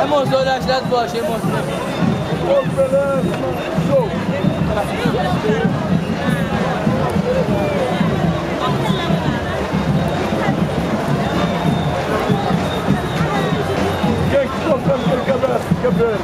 É Monzão da cidade do Bosch, hein, Monzão? Show, beleza, show! Quem que está fazendo aquele cabelo?